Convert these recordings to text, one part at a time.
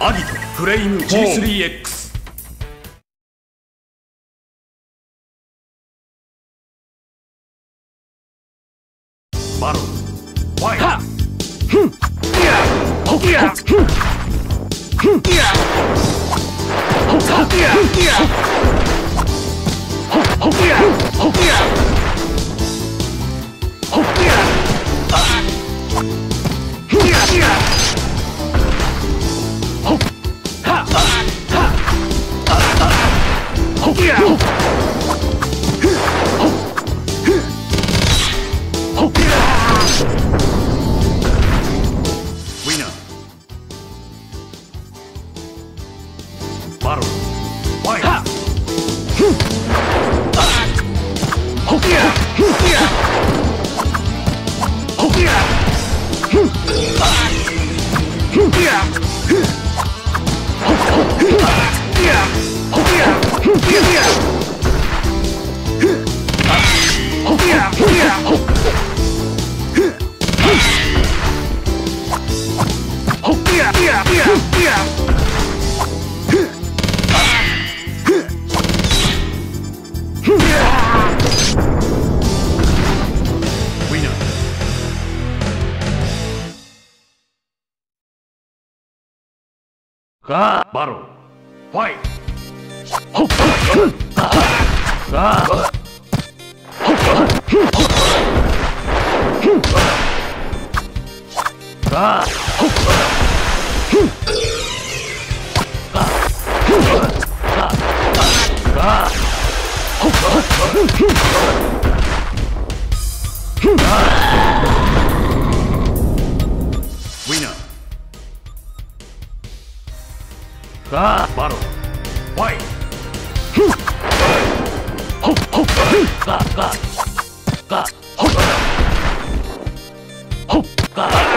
アギトフレイム G3X battle. Fight! Ha! Yeah! Ka Baro. Fight! Ka Ka Ka Ka Ka Ah!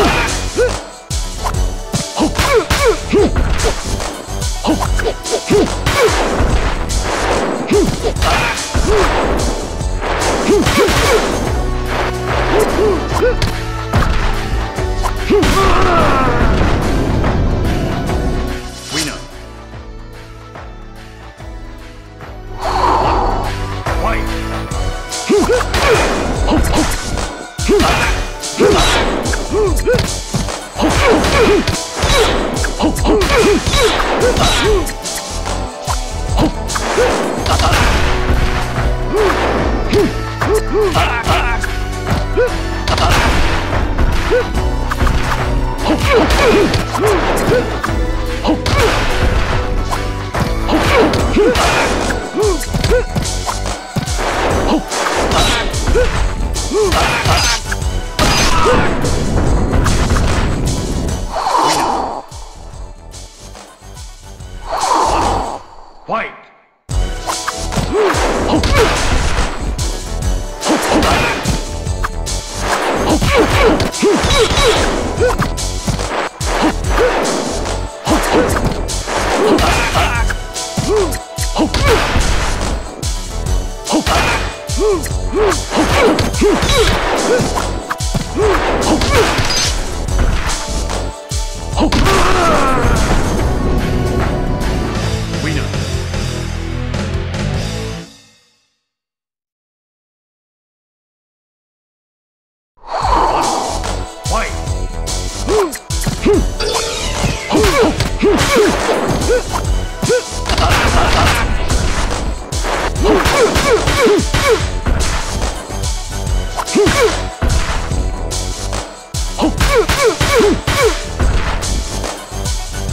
Ah!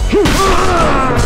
Hmph!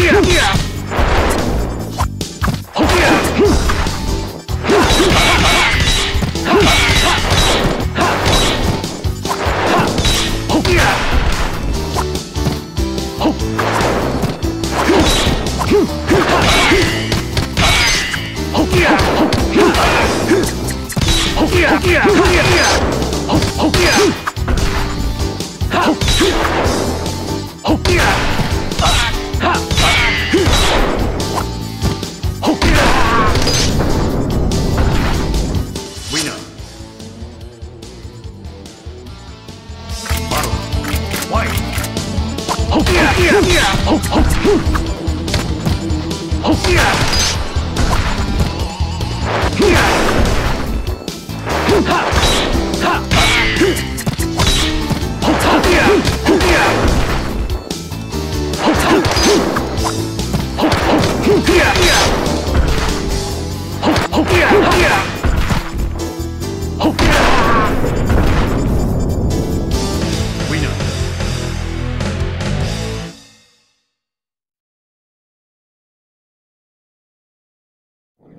Yeah!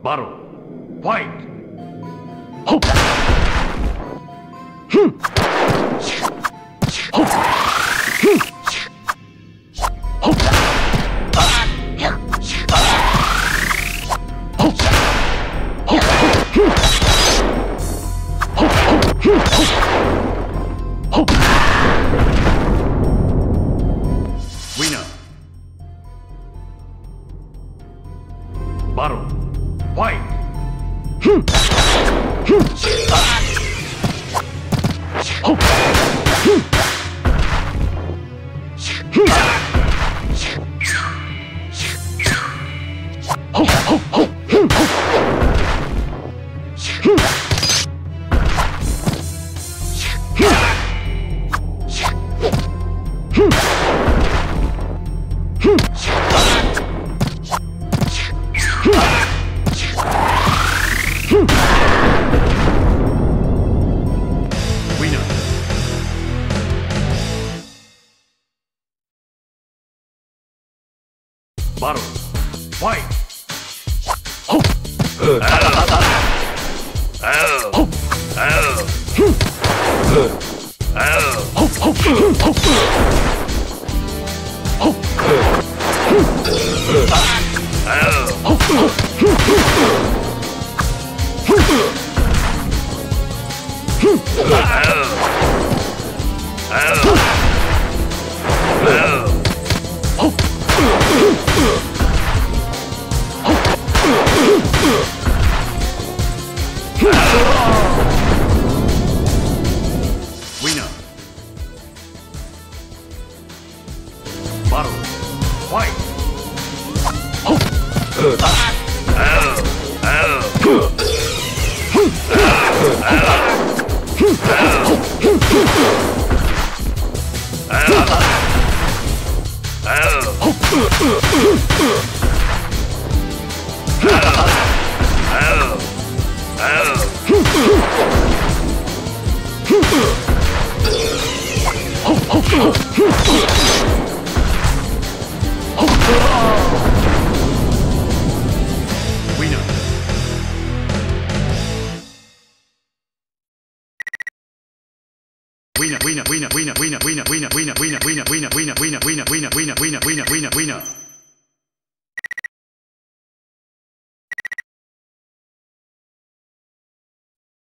battle. Fight! Hope! Hmph! Hmm. バロン。ファイト。Woo!